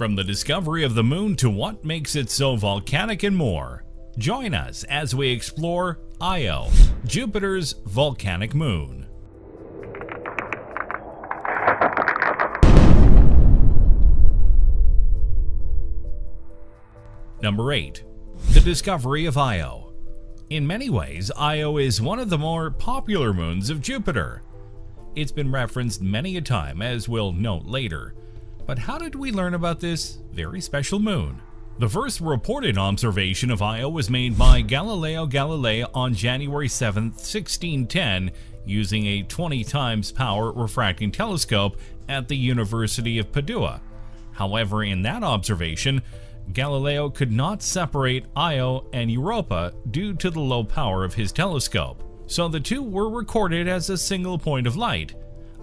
From the discovery of the moon to what makes it so volcanic and more. Join us as we explore Io, Jupiter's volcanic moon. Number 8. The discovery of Io. In many ways, Io is one of the more popular moons of Jupiter. It's been referenced many a time, as we'll note later. But how did we learn about this very special moon? The first reported observation of Io was made by Galileo Galilei on January 7, 1610, using a 20 times power refracting telescope at the University of Padua. However, in that observation, Galileo could not separate Io and Europa due to the low power of his telescope, so the two were recorded as a single point of light.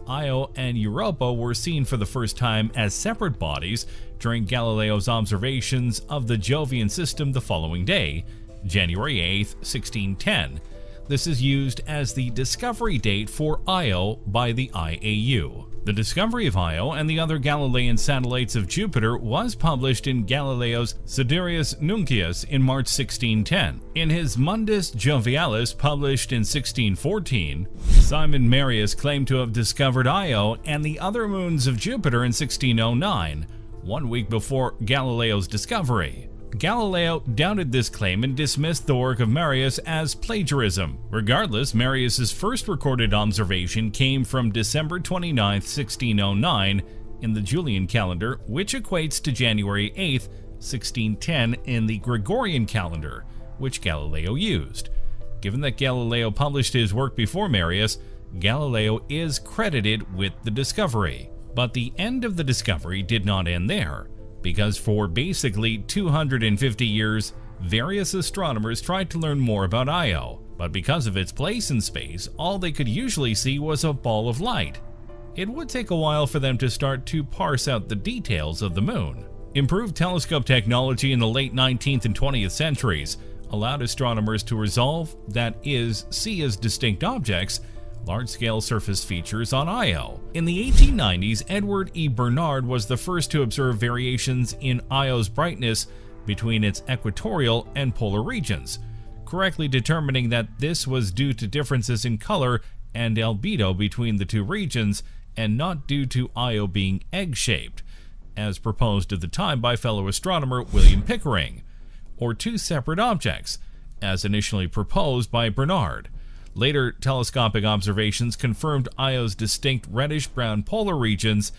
Io and Europa were seen for the first time as separate bodies during Galileo's observations of the Jovian system the following day, January 8, 1610. This is used as the discovery date for Io by the IAU. The discovery of Io and the other Galilean satellites of Jupiter was published in Galileo's Sidereus Nuncius in March 1610. In his Mundus Jovialis published in 1614, Simon Marius claimed to have discovered Io and the other moons of Jupiter in 1609, one week before Galileo's discovery. Galileo doubted this claim and dismissed the work of Marius as plagiarism. Regardless, Marius's first recorded observation came from December 29, 1609 in the Julian calendar, which equates to January 8, 1610 in the Gregorian calendar, which Galileo used. Given that Galileo published his work before Marius, Galileo is credited with the discovery. But the end of the discovery did not end there because for basically 250 years, various astronomers tried to learn more about Io, but because of its place in space, all they could usually see was a ball of light. It would take a while for them to start to parse out the details of the moon. Improved telescope technology in the late 19th and 20th centuries allowed astronomers to resolve, that is, see as distinct objects, large-scale surface features on Io. In the 1890s, Edward E. Barnard was the first to observe variations in Io's brightness between its equatorial and polar regions, correctly determining that this was due to differences in color and albedo between the two regions and not due to Io being egg-shaped, as proposed at the time by fellow astronomer William Pickering, or two separate objects, as initially proposed by Barnard. Later telescopic observations confirmed Io's distinct reddish-brown polar regions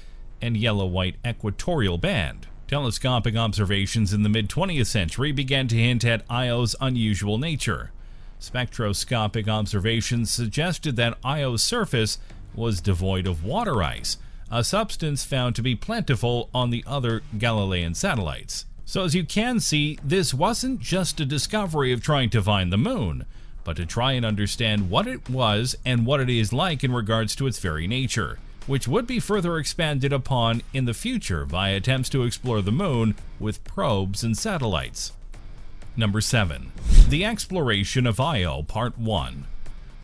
and yellow-white equatorial band. Telescopic observations in the mid-20th century began to hint at Io's unusual nature. Spectroscopic observations suggested that Io's surface was devoid of water ice, a substance found to be plentiful on the other Galilean satellites. So as you can see, this wasn't just a discovery of trying to find the moon but to try and understand what it was and what it is like in regards to its very nature, which would be further expanded upon in the future by attempts to explore the moon with probes and satellites. Number 7. The Exploration of Io Part 1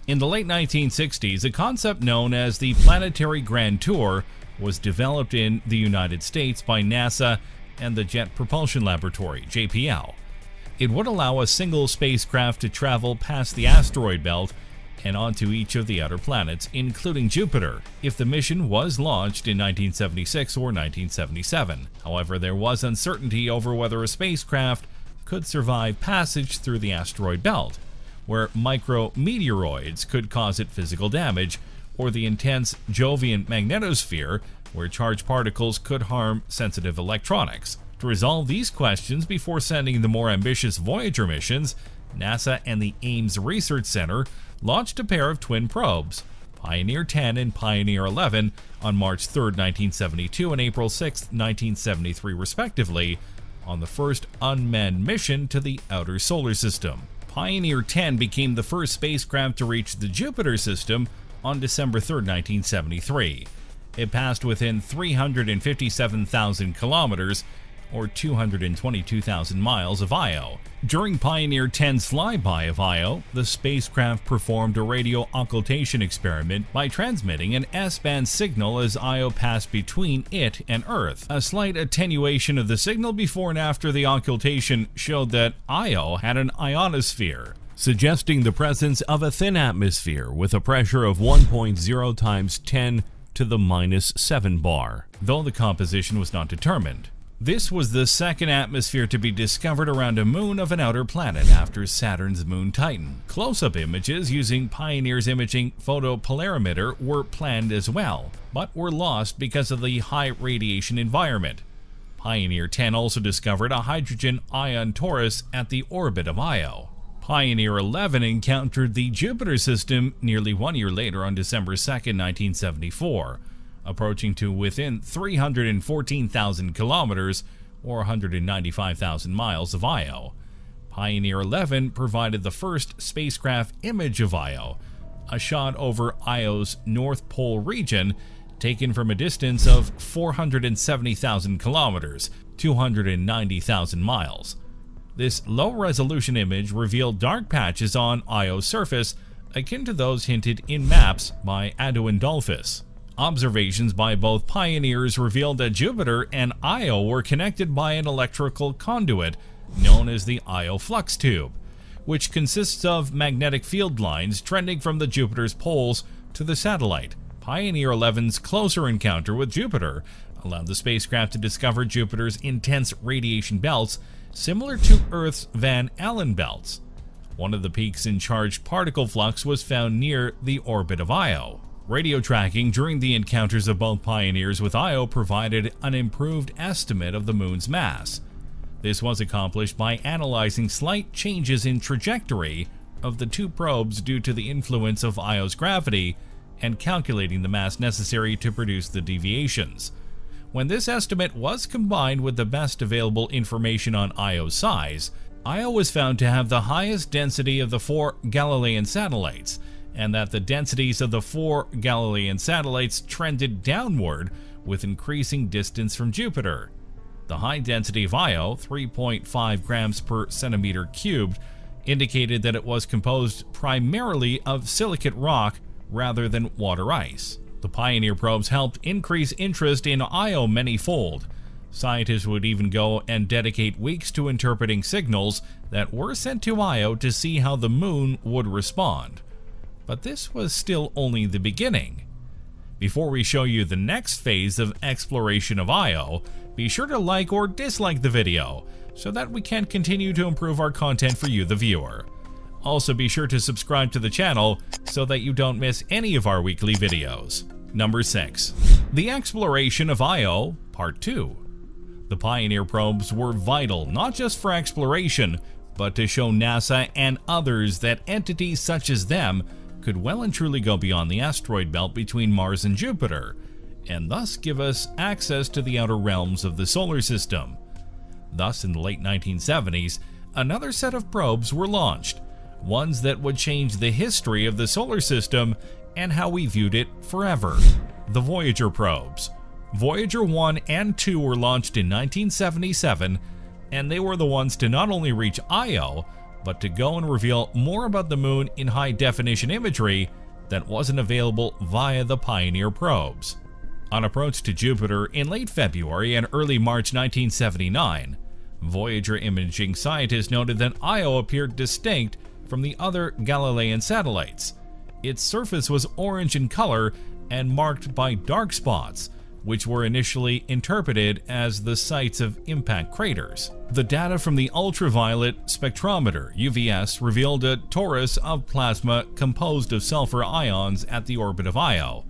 In the late 1960s, a concept known as the Planetary Grand Tour was developed in the United States by NASA and the Jet Propulsion Laboratory, JPL. It would allow a single spacecraft to travel past the asteroid belt and onto each of the outer planets, including Jupiter, if the mission was launched in 1976 or 1977. However, there was uncertainty over whether a spacecraft could survive passage through the asteroid belt, where micrometeoroids could cause it physical damage, or the intense Jovian magnetosphere, where charged particles could harm sensitive electronics. To resolve these questions before sending the more ambitious Voyager missions, NASA and the Ames Research Center launched a pair of twin probes, Pioneer 10 and Pioneer 11, on March 3, 1972 and April 6, 1973 respectively, on the first unmanned mission to the outer solar system. Pioneer 10 became the first spacecraft to reach the Jupiter system on December 3, 1973. It passed within 357,000 kilometers or 222,000 miles of Io. During Pioneer 10's flyby of Io, the spacecraft performed a radio occultation experiment by transmitting an S-band signal as Io passed between it and Earth. A slight attenuation of the signal before and after the occultation showed that Io had an ionosphere, suggesting the presence of a thin atmosphere with a pressure of 1.0 times 10 to the minus 7 bar, though the composition was not determined. This was the second atmosphere to be discovered around a moon of an outer planet after Saturn's moon Titan. Close-up images using Pioneer's imaging photopolarimeter were planned as well, but were lost because of the high radiation environment. Pioneer 10 also discovered a hydrogen ion torus at the orbit of Io. Pioneer 11 encountered the Jupiter system nearly one year later on December 2, 1974, approaching to within 314,000 kilometers or 195,000 miles of Io. Pioneer 11 provided the first spacecraft image of Io, a shot over Io's North Pole region taken from a distance of 470,000 kilometers, 290,000 miles. This low-resolution image revealed dark patches on Io's surface akin to those hinted in maps by Audouin Observations by both pioneers revealed that Jupiter and Io were connected by an electrical conduit known as the Io flux tube, which consists of magnetic field lines trending from the Jupiter's poles to the satellite. Pioneer 11's closer encounter with Jupiter allowed the spacecraft to discover Jupiter's intense radiation belts similar to Earth's Van Allen belts. One of the peaks in charged particle flux was found near the orbit of Io. Radio tracking during the encounters of both pioneers with Io provided an improved estimate of the moon's mass. This was accomplished by analyzing slight changes in trajectory of the two probes due to the influence of Io's gravity and calculating the mass necessary to produce the deviations. When this estimate was combined with the best available information on Io's size, Io was found to have the highest density of the four Galilean satellites, and that the densities of the four Galilean satellites trended downward with increasing distance from Jupiter. The high density of Io, 3.5 grams per centimeter cubed, indicated that it was composed primarily of silicate rock rather than water ice. The Pioneer probes helped increase interest in Io manyfold. Scientists would even go and dedicate weeks to interpreting signals that were sent to Io to see how the moon would respond. But this was still only the beginning. Before we show you the next phase of exploration of Io, be sure to like or dislike the video so that we can continue to improve our content for you the viewer. Also be sure to subscribe to the channel so that you don't miss any of our weekly videos. Number 6. The Exploration of Io, Part 2. The Pioneer probes were vital not just for exploration, but to show NASA and others that entities such as them could well and truly go beyond the asteroid belt between Mars and Jupiter, and thus give us access to the outer realms of the solar system. Thus, in the late 1970s, another set of probes were launched, ones that would change the history of the solar system and how we viewed it forever. The Voyager probes. Voyager 1 and 2 were launched in 1977, and they were the ones to not only reach Io, but to go and reveal more about the moon in high definition imagery that wasn't available via the Pioneer probes. On approach to Jupiter in late February and early March 1979, Voyager imaging scientists noted that Io appeared distinct from the other Galilean satellites, its surface was orange in color and marked by dark spots, which were initially interpreted as the sites of impact craters. The data from the ultraviolet spectrometer UVS revealed a torus of plasma composed of sulfur ions at the orbit of Io,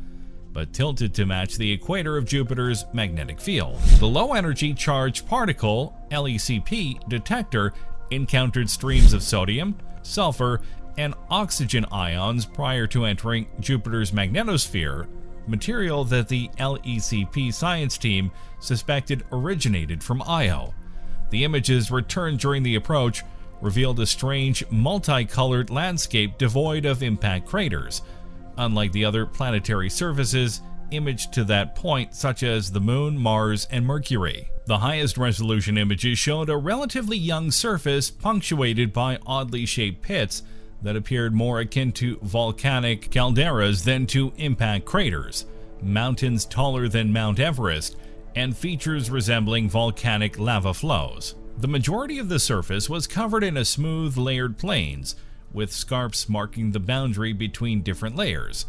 but tilted to match the equator of Jupiter's magnetic field. The low-energy charged particle LECP detector encountered streams of sodium, sulfur, and oxygen ions prior to entering Jupiter's magnetosphere, material that the LECP science team suspected originated from Io. The images returned during the approach revealed a strange, multicolored landscape devoid of impact craters. Unlike the other planetary surfaces, imaged to that point, such as the Moon, Mars, and Mercury. The highest resolution images showed a relatively young surface punctuated by oddly shaped pits that appeared more akin to volcanic calderas than to impact craters, mountains taller than Mount Everest, and features resembling volcanic lava flows. The majority of the surface was covered in a smooth layered plains, with scarps marking the boundary between different layers.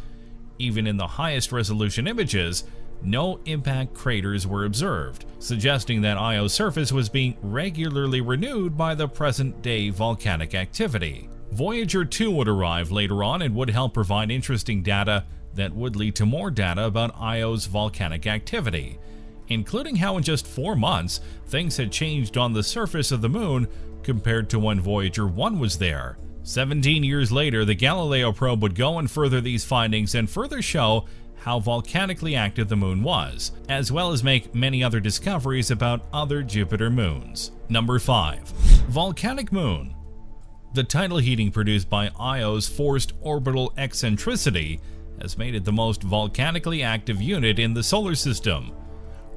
Even in the highest resolution images, no impact craters were observed, suggesting that Io's surface was being regularly renewed by the present-day volcanic activity. Voyager 2 would arrive later on and would help provide interesting data that would lead to more data about Io's volcanic activity, including how in just four months things had changed on the surface of the moon compared to when Voyager 1 was there. 17 years later, the Galileo probe would go and further these findings and further show how volcanically active the moon was, as well as make many other discoveries about other Jupiter moons. Number 5. Volcanic Moon The tidal heating produced by Io's forced orbital eccentricity has made it the most volcanically active unit in the solar system,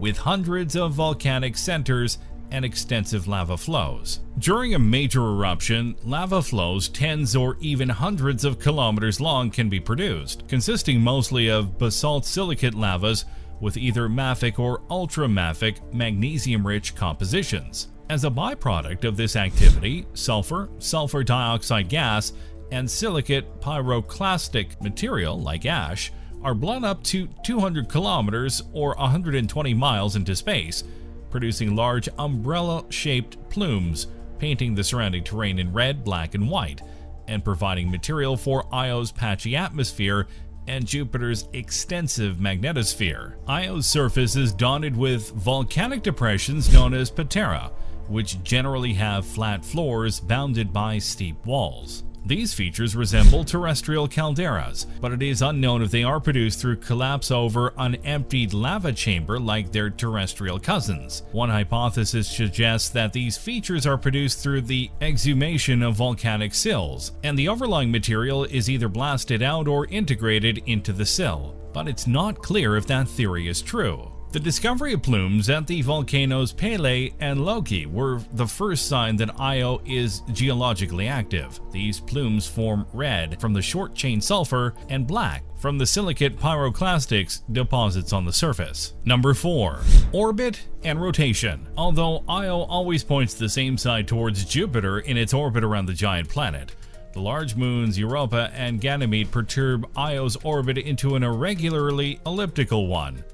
with hundreds of volcanic centers and extensive lava flows. During a major eruption, lava flows tens or even hundreds of kilometers long can be produced, consisting mostly of basalt silicate lavas with either mafic or ultramafic magnesium-rich compositions. As a byproduct of this activity, sulfur, sulfur dioxide gas, and silicate pyroclastic material like ash are blown up to 200 kilometers or 120 miles into space, producing large umbrella-shaped plumes, painting the surrounding terrain in red, black, and white, and providing material for Io's patchy atmosphere and Jupiter's extensive magnetosphere. Io's surface is dotted with volcanic depressions known as patera, which generally have flat floors bounded by steep walls. These features resemble terrestrial calderas, but it is unknown if they are produced through collapse over an emptied lava chamber like their terrestrial cousins. One hypothesis suggests that these features are produced through the exhumation of volcanic sills, and the overlying material is either blasted out or integrated into the sill. But it's not clear if that theory is true. The discovery of plumes at the volcanoes Pele and Loki were the first sign that Io is geologically active. These plumes form red from the short-chain sulfur and black from the silicate pyroclastics deposits on the surface. Number 4. Orbit and rotation. Although Io always points the same side towards Jupiter in its orbit around the giant planet, the large moons Europa and Ganymede perturb Io's orbit into an irregularly elliptical one.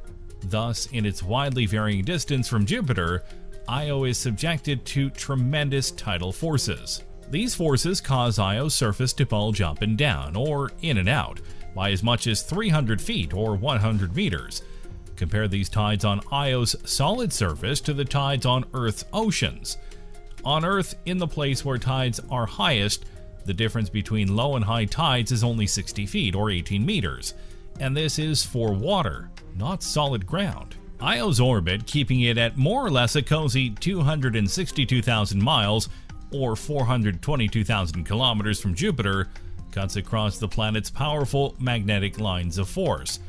Thus, in its widely varying distance from Jupiter, Io is subjected to tremendous tidal forces. These forces cause Io's surface to bulge up and down, or in and out, by as much as 300 feet or 100 meters. Compare these tides on Io's solid surface to the tides on Earth's oceans. On Earth, in the place where tides are highest, the difference between low and high tides is only 60 feet or 18 meters, and this is for water not solid ground. Io's orbit, keeping it at more or less a cozy 262,000 miles or 422,000 kilometers from Jupiter, cuts across the planet's powerful magnetic lines of force,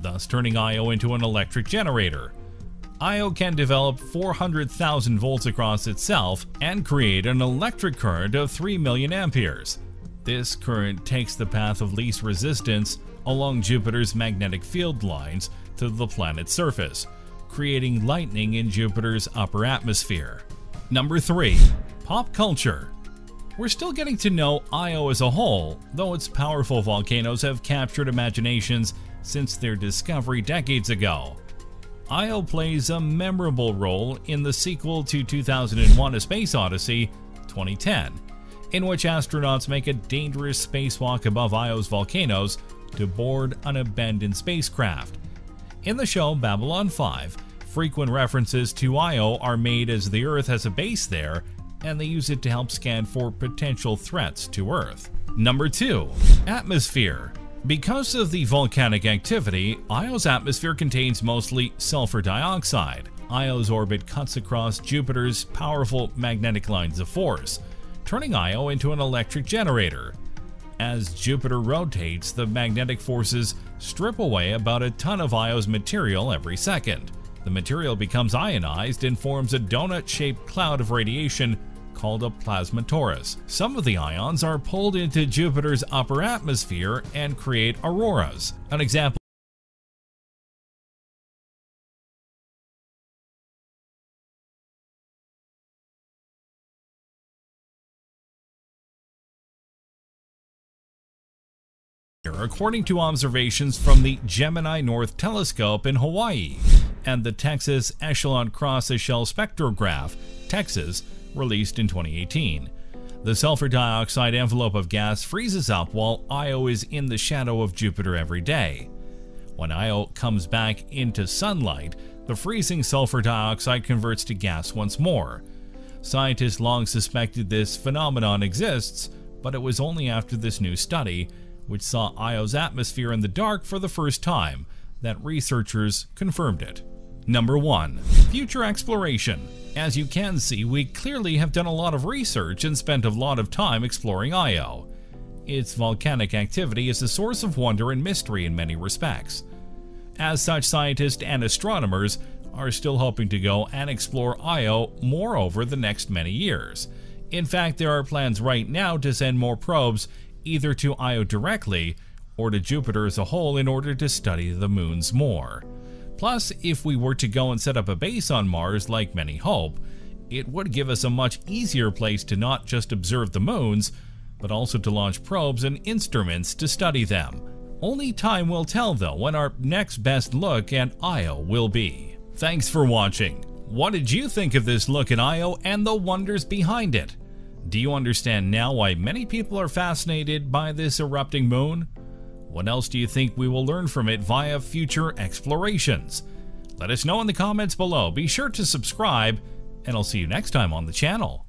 thus turning Io into an electric generator. Io can develop 400,000 volts across itself and create an electric current of 3 million amperes. This current takes the path of least resistance along Jupiter's magnetic field lines to the planet's surface, creating lightning in Jupiter's upper atmosphere. Number 3. Pop Culture We're still getting to know Io as a whole, though its powerful volcanoes have captured imaginations since their discovery decades ago. Io plays a memorable role in the sequel to 2001 A Space Odyssey 2010, in which astronauts make a dangerous spacewalk above Io's volcanoes to board an abandoned spacecraft. In the show Babylon 5, frequent references to Io are made as the Earth has a base there, and they use it to help scan for potential threats to Earth. Number 2. Atmosphere because of the volcanic activity, Io's atmosphere contains mostly sulfur dioxide. Io's orbit cuts across Jupiter's powerful magnetic lines of force, turning Io into an electric generator. As Jupiter rotates, the magnetic forces strip away about a ton of Io's material every second. The material becomes ionized and forms a donut-shaped cloud of radiation called a plasma torus. Some of the ions are pulled into Jupiter's upper atmosphere and create auroras. An example according to observations from the Gemini North Telescope in Hawaii and the Texas Echelon Cross Echelle Spectrograph, TEXES, released in 2018. The sulfur dioxide envelope of gas freezes up while Io is in the shadow of Jupiter every day. When Io comes back into sunlight, the freezing sulfur dioxide converts to gas once more. Scientists long suspected this phenomenon exists, but it was only after this new study which saw Io's atmosphere in the dark for the first time, that researchers confirmed it. Number 1. Future Exploration As you can see, we clearly have done a lot of research and spent a lot of time exploring Io. Its volcanic activity is a source of wonder and mystery in many respects. As such, scientists and astronomers are still hoping to go and explore Io more over the next many years. In fact, there are plans right now to send more probes either to Io directly or to Jupiter as a whole in order to study the moons more. Plus, if we were to go and set up a base on Mars like many hope, it would give us a much easier place to not just observe the moons, but also to launch probes and instruments to study them. Only time will tell though when our next best look at Io will be. Thanks for watching. What did you think of this look at Io and the wonders behind it? Do you understand now why many people are fascinated by this erupting moon? What else do you think we will learn from it via future explorations? Let us know in the comments below. Be sure to subscribe, and I'll see you next time on the channel.